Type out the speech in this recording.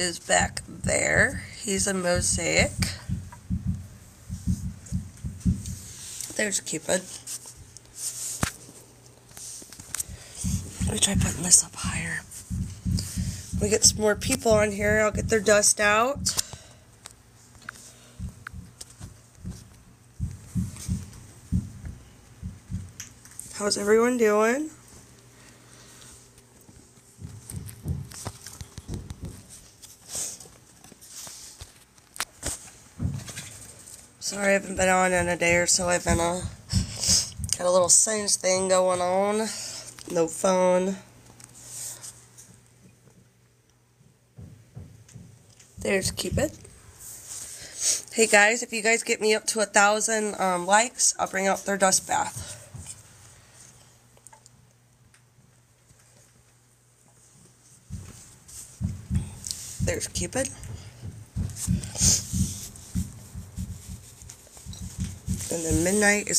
is back there. He's a mosaic. There's Cupid. Let me try putting this up higher. We get some more people on here. I'll get their dust out. How's everyone doing? Sorry I haven't been on in a day or so. I've been uh, got a little sinus thing going on. No phone. There's Cupid. Hey guys, if you guys get me up to a thousand um, likes, I'll bring out their dust bath. There's Cupid. And then midnight is